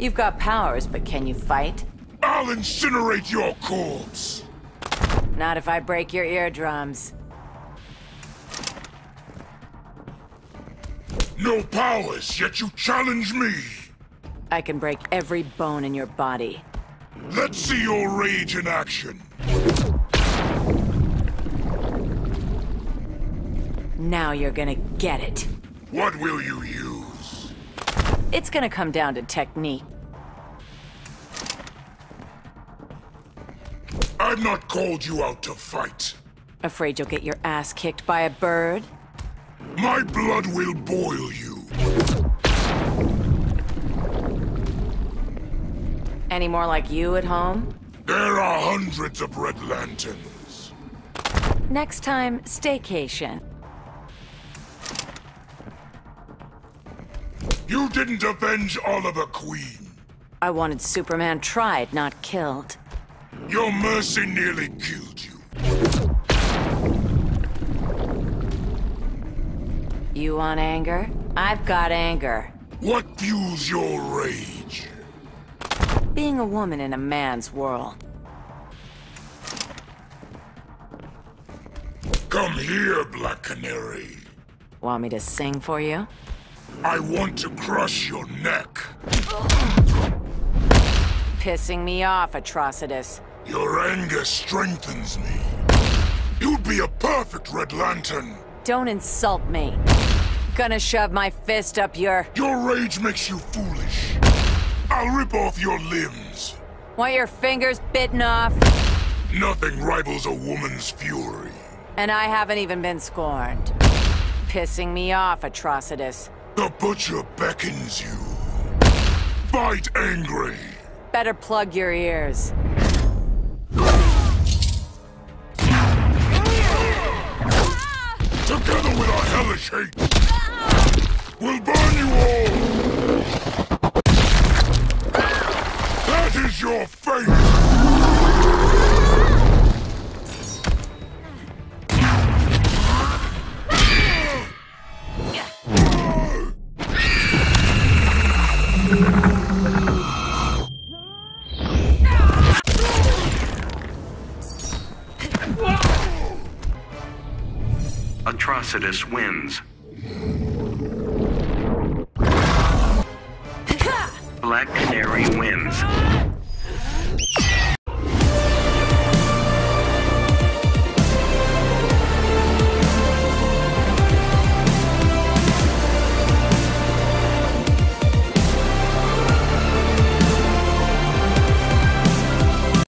You've got powers, but can you fight? I'll incinerate your corpse! Not if I break your eardrums. No powers, yet you challenge me! I can break every bone in your body. Let's see your rage in action! Now you're gonna get it. What will you use? It's gonna come down to technique. I've not called you out to fight. Afraid you'll get your ass kicked by a bird? My blood will boil you. Any more like you at home? There are hundreds of red lanterns. Next time, staycation. You didn't avenge Oliver Queen. I wanted Superman tried, not killed. Your mercy nearly killed you. You want anger? I've got anger. What fuels your rage? Being a woman in a man's world. Come here, Black Canary. Want me to sing for you? I want to crush your neck. Pissing me off, Atrocitus. Your anger strengthens me. You'd be a perfect Red Lantern. Don't insult me. Gonna shove my fist up your... Your rage makes you foolish. I'll rip off your limbs. Want your fingers bitten off? Nothing rivals a woman's fury. And I haven't even been scorned. Pissing me off, Atrocitus. The Butcher beckons you. Bite angry. Better plug your ears. Together with our hellish hate, we'll burn you all! That is your fate! Atrocitus wins.